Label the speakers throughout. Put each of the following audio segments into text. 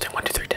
Speaker 1: testing. One, two, three,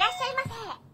Speaker 1: らっしゃいませ。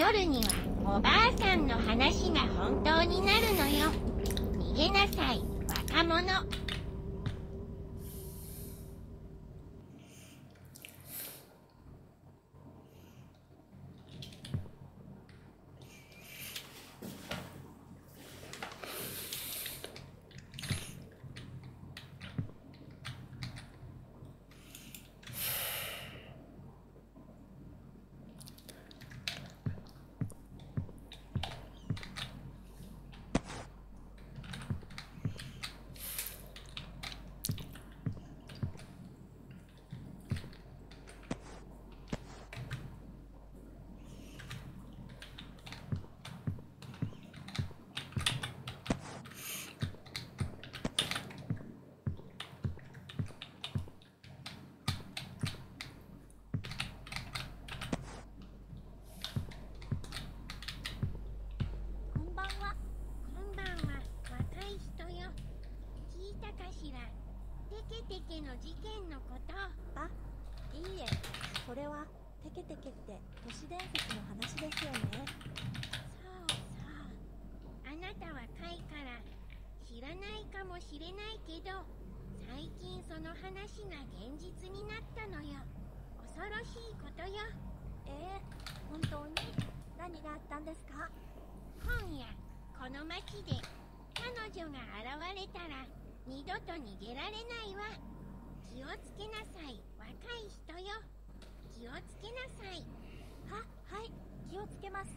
Speaker 2: 夜にはおばあさんの話が本当になるのよ。逃げなさい若者。ケテケの事件のこと。
Speaker 3: あいいえ。それはテケテケって都市伝説の話ですよね。
Speaker 2: そうそう。あなたはカイから知らないかもしれないけど最近その話が現実になったのよ。恐ろしいことよ。
Speaker 3: えー、本当に？何があったんですか？
Speaker 2: 今夜この町で彼女が現れたら二度と逃げられないわ。気をつけなさい。若い人よ。気をつけなさい。
Speaker 3: ははい。気をつけます。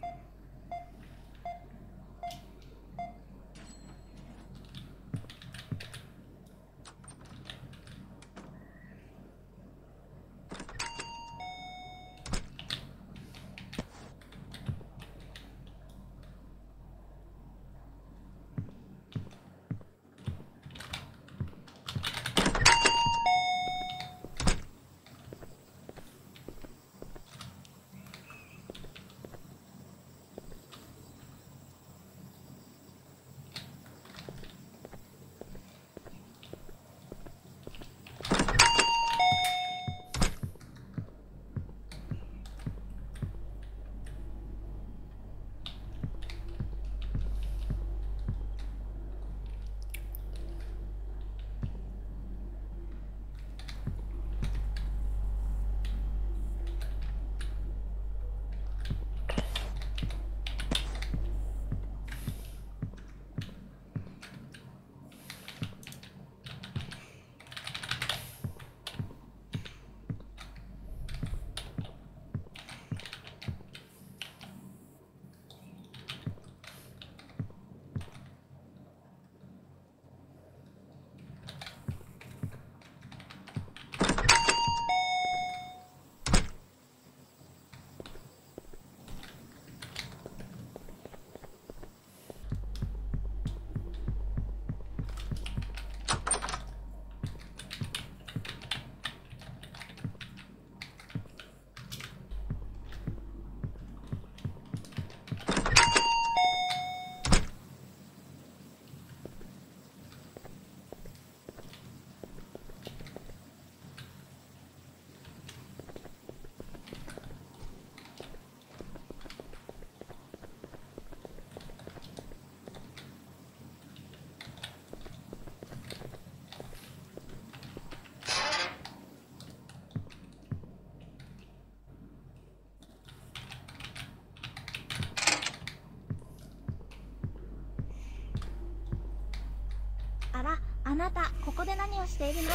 Speaker 3: あなたここで何をしているの？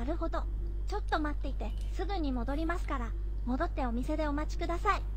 Speaker 3: なるほど。ちょっと待っていてすぐに戻りますから戻ってお店でお待ちください。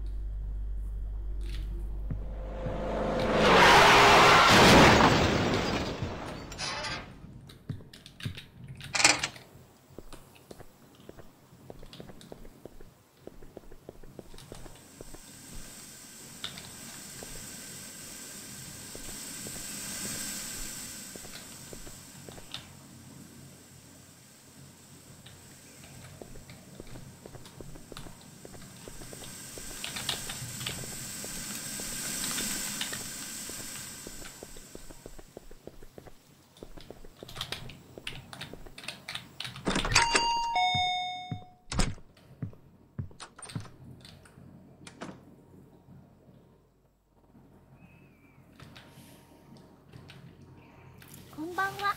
Speaker 3: んは。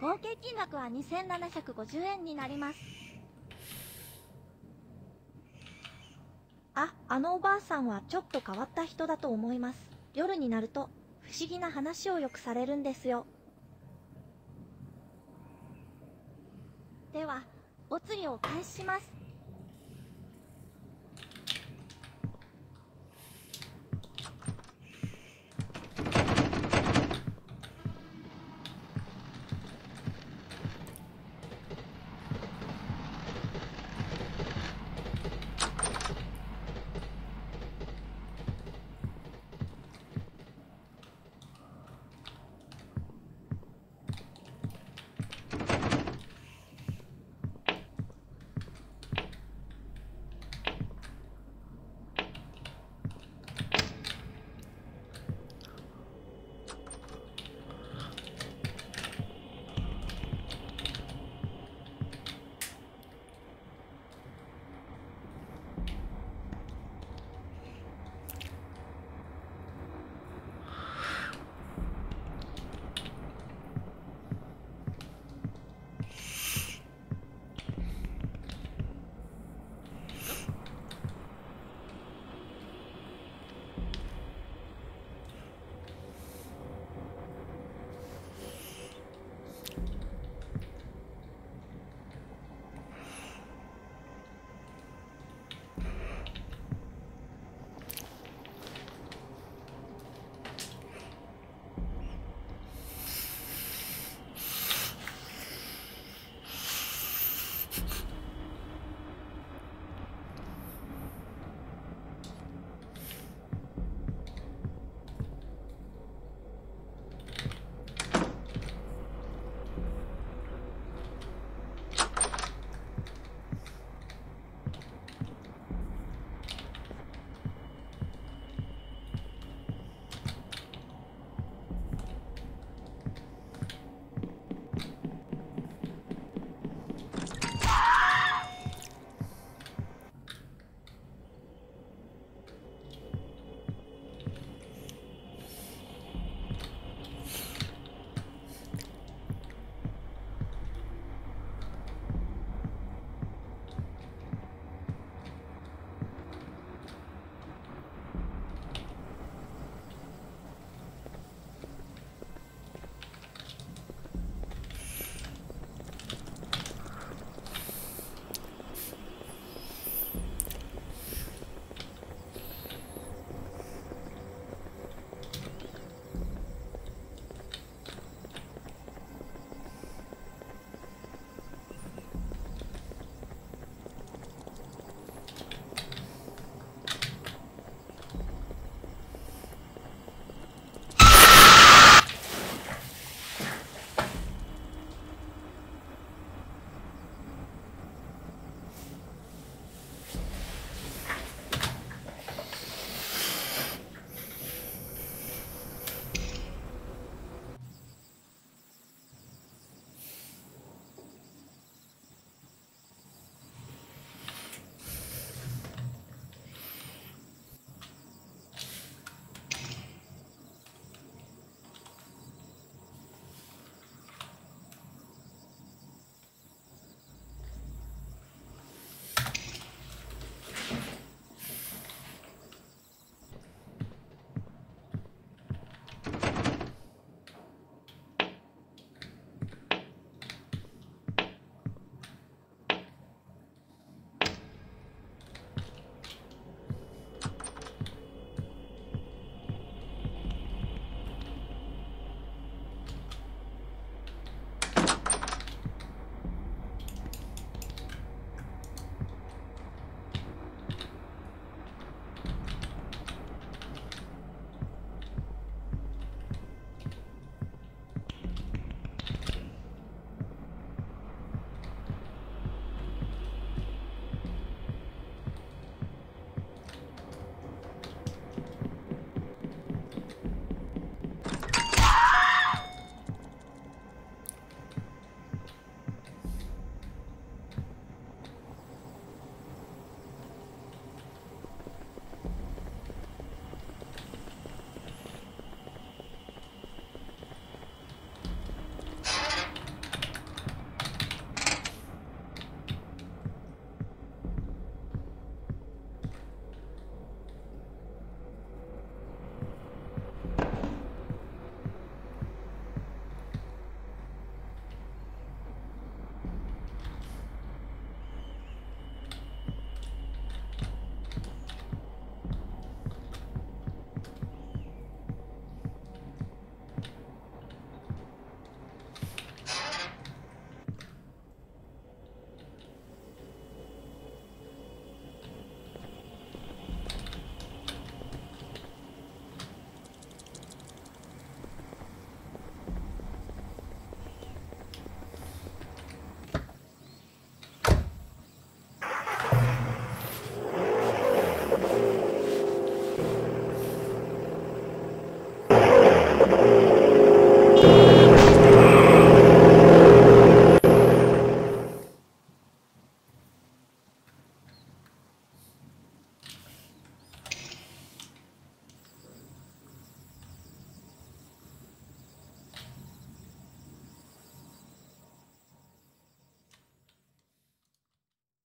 Speaker 3: 合計金額は2750円になります。ああのおばあさんはちょっと変わった人だと思います。夜になると不思議な話をよくされるんですよ。ではお釣りをお返しします。